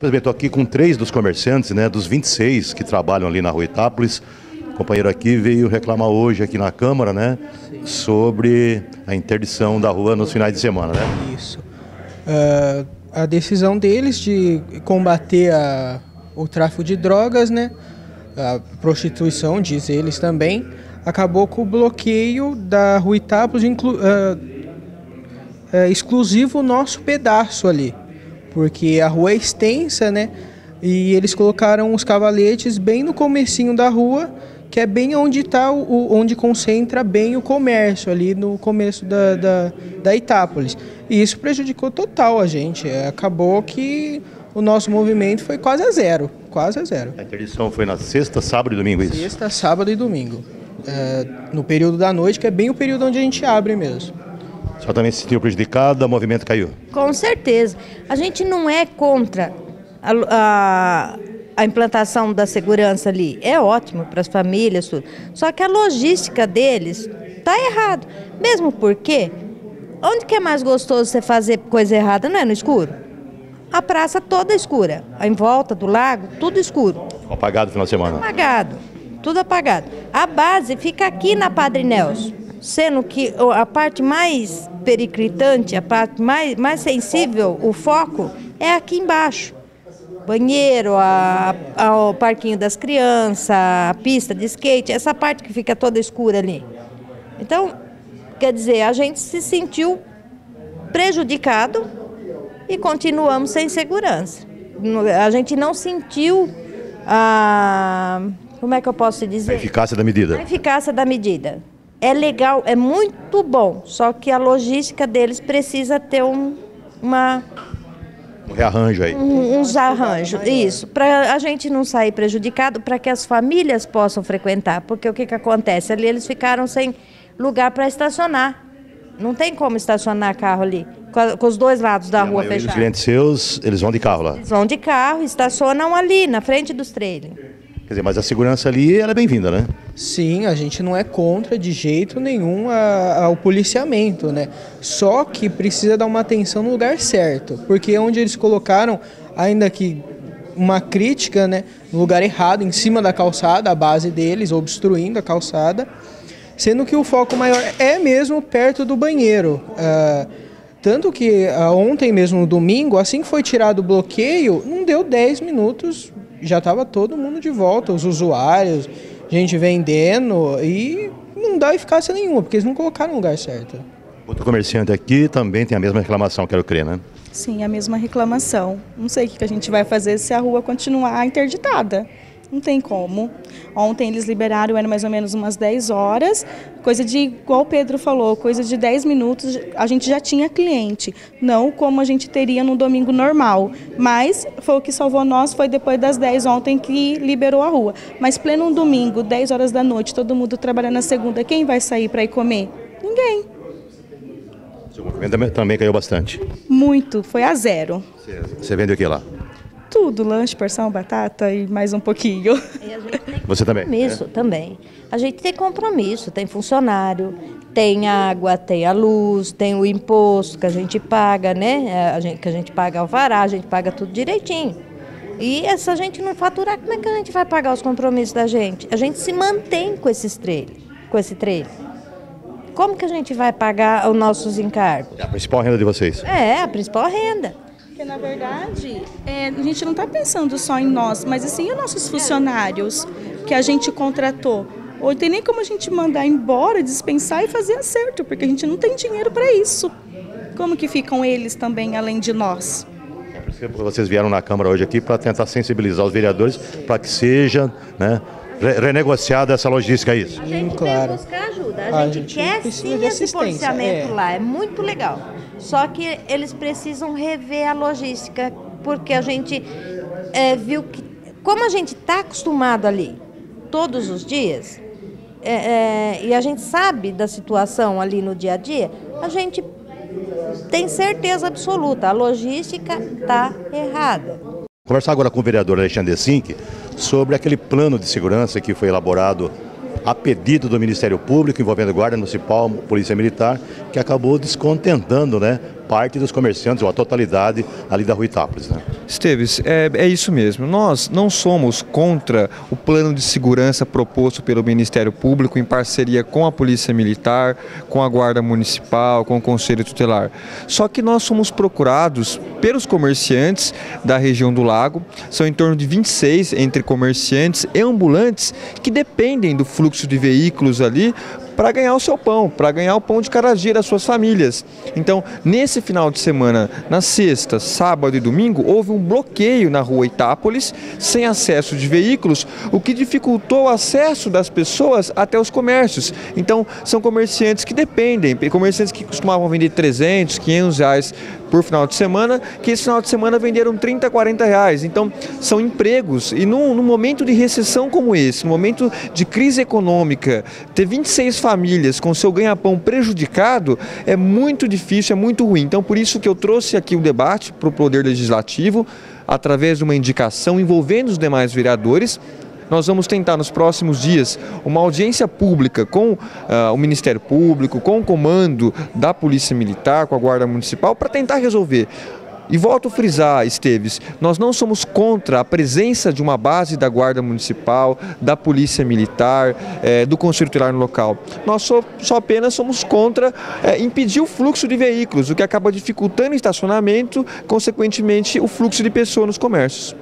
Estou aqui com três dos comerciantes, né, dos 26 que trabalham ali na rua Itápolis. O companheiro aqui veio reclamar hoje aqui na Câmara, né, sobre a interdição da rua nos finais de semana, né? Isso. Uh, a decisão deles de combater a, o tráfico de drogas, né, a prostituição, diz eles também, acabou com o bloqueio da rua Itápolis, inclu, uh, uh, exclusivo o nosso pedaço ali porque a rua é extensa, né? E eles colocaram os cavaletes bem no comecinho da rua, que é bem onde tá o, onde concentra bem o comércio ali no começo da, da, da Itápolis. E isso prejudicou total a gente. Acabou que o nosso movimento foi quase a zero, quase a zero. A interdição foi na sexta, sábado e domingo, isso? Sexta, sábado e domingo. É, no período da noite, que é bem o período onde a gente abre mesmo. A senhora também se sentiu prejudicada, o movimento caiu? Com certeza. A gente não é contra a, a, a implantação da segurança ali. É ótimo para as famílias, tudo. Só que a logística deles está errado. Mesmo porque, onde que é mais gostoso você fazer coisa errada? Não é no escuro? A praça toda escura. Em volta do lago, tudo escuro. Apagado no final de semana? Apagado. Tudo apagado. A base fica aqui na Padre Nelson sendo que a parte mais periclitante, a parte mais, mais sensível, o foco, é aqui embaixo. Banheiro, a, a, o parquinho das crianças, a pista de skate, essa parte que fica toda escura ali. Então, quer dizer, a gente se sentiu prejudicado e continuamos sem segurança. A gente não sentiu a. Como é que eu posso dizer? A eficácia da medida. A eficácia da medida é legal, é muito bom, só que a logística deles precisa ter um, uma um rearranjo aí. Um, uns arranjos, isso. Para a gente não sair prejudicado, para que as famílias possam frequentar. Porque o que, que acontece? Ali eles ficaram sem lugar para estacionar. Não tem como estacionar carro ali, com, com os dois lados da e rua fechados. Os clientes seus, eles vão de carro lá? Eles vão de carro, estacionam ali, na frente dos trailers. Quer dizer, mas a segurança ali ela é bem-vinda, né? Sim, a gente não é contra de jeito nenhum a, ao policiamento, né? Só que precisa dar uma atenção no lugar certo, porque onde eles colocaram, ainda que uma crítica, né, no lugar errado, em cima da calçada, a base deles, obstruindo a calçada, sendo que o foco maior é mesmo perto do banheiro. Uh, tanto que uh, ontem mesmo, no domingo, assim que foi tirado o bloqueio, não deu 10 minutos, já estava todo mundo de volta, os usuários, gente vendendo e não dá eficácia nenhuma, porque eles não colocaram no lugar certo. Outro comerciante aqui também tem a mesma reclamação, quero crer, né? Sim, a mesma reclamação. Não sei o que a gente vai fazer se a rua continuar interditada. Não tem como. Ontem eles liberaram, era mais ou menos umas 10 horas, coisa de, igual o Pedro falou, coisa de 10 minutos, a gente já tinha cliente. Não como a gente teria no domingo normal. Mas foi o que salvou nós, foi depois das 10 ontem que liberou a rua. Mas pleno domingo, 10 horas da noite, todo mundo trabalhando na segunda, quem vai sair para ir comer? Ninguém. Seu movimento também caiu bastante? Muito, foi a zero. Você vende o que lá? Tudo, lanche, porção, batata e mais um pouquinho. Você também? Compromisso é? também. A gente tem compromisso, tem funcionário, tem água, tem a luz, tem o imposto que a gente paga, né? É, a gente, que a gente paga alvará, a gente paga tudo direitinho. E se a gente não faturar, como é que a gente vai pagar os compromissos da gente? A gente se mantém com esses trailer, com esse trailer. Como que a gente vai pagar os nossos encargos? É a principal renda de vocês? É, a principal renda. Porque, na verdade, é, a gente não está pensando só em nós, mas assim, os nossos funcionários que a gente contratou. Ou tem nem como a gente mandar embora, dispensar e fazer acerto, porque a gente não tem dinheiro para isso. Como que ficam eles também, além de nós? É por isso que vocês vieram na Câmara hoje aqui para tentar sensibilizar os vereadores para que seja né, renegociada essa logística, é isso? A gente claro. A gente, gente, quer sim esse policiamento é. lá, é muito legal. Só que eles precisam rever a logística, porque a gente é, viu que, como a gente está acostumado ali todos os dias, é, é, e a gente sabe da situação ali no dia a dia, a gente tem certeza absoluta, a logística está errada. Conversar agora com o vereador Alexandre Sink sobre aquele plano de segurança que foi elaborado a pedido do Ministério Público, envolvendo Guarda Municipal, Polícia Militar, que acabou descontentando né, parte dos comerciantes, ou a totalidade ali da Rua Itápolis. Né? Esteves, é, é isso mesmo. Nós não somos contra o plano de segurança proposto pelo Ministério Público em parceria com a Polícia Militar, com a Guarda Municipal, com o Conselho Tutelar. Só que nós somos procurados pelos comerciantes da região do Lago, são em torno de 26 entre comerciantes e ambulantes que dependem do fluxo de veículos ali para ganhar o seu pão, para ganhar o pão de dia das suas famílias. Então, nesse final de semana, na sexta, sábado e domingo, houve um bloqueio na rua Itápolis, sem acesso de veículos, o que dificultou o acesso das pessoas até os comércios. Então, são comerciantes que dependem, comerciantes que costumavam vender 300, 500 reais por final de semana, que esse final de semana venderam 30, 40 reais. Então, são empregos. E num, num momento de recessão como esse, no momento de crise econômica, ter 26 famílias com seu ganha-pão prejudicado é muito difícil, é muito ruim. Então, por isso que eu trouxe aqui o debate para o Poder Legislativo, através de uma indicação envolvendo os demais vereadores, nós vamos tentar nos próximos dias uma audiência pública com uh, o Ministério Público, com o comando da Polícia Militar, com a Guarda Municipal, para tentar resolver. E volto a frisar, Esteves, nós não somos contra a presença de uma base da Guarda Municipal, da Polícia Militar, é, do Conselho Tutelar no local. Nós só, só apenas somos contra é, impedir o fluxo de veículos, o que acaba dificultando o estacionamento, consequentemente o fluxo de pessoas nos comércios.